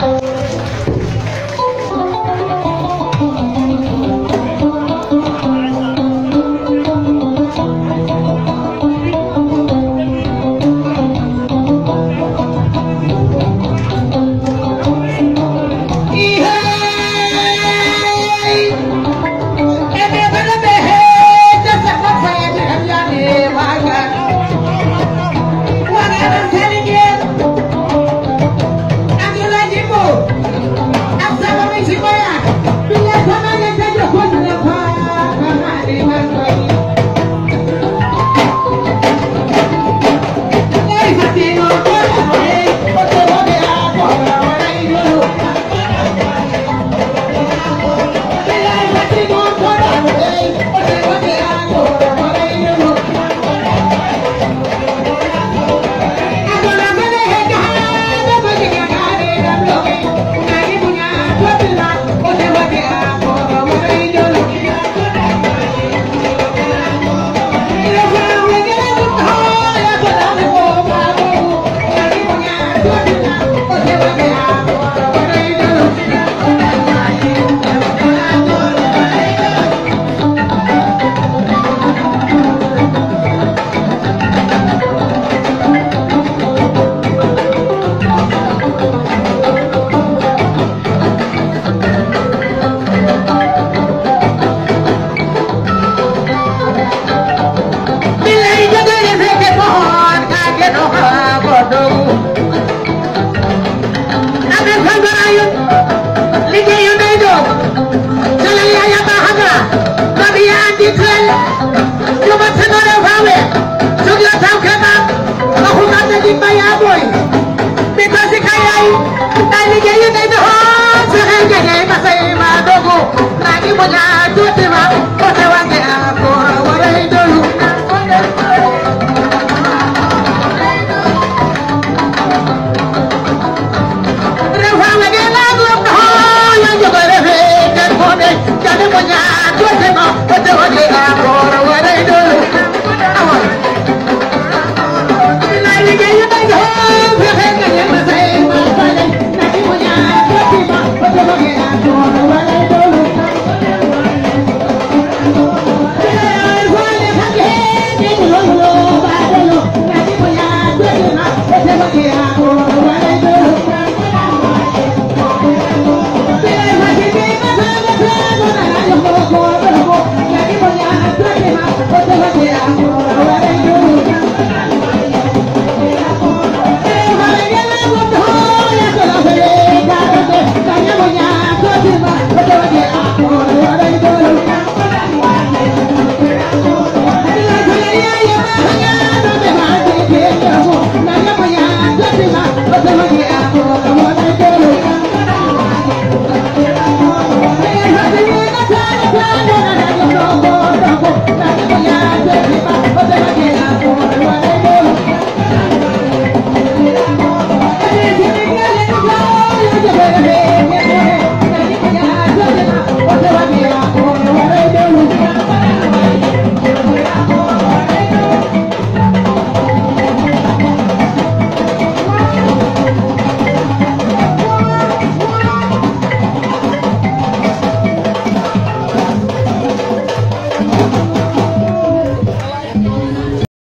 Oh. jariyo day doxoo sa xel jege ma say ma dogu maa ngi mën a tuuti ma ko te wange a ko waray dolu rew xa wege laag lom doxoo yo njogo refe ten fo ɓe jane mo ñaa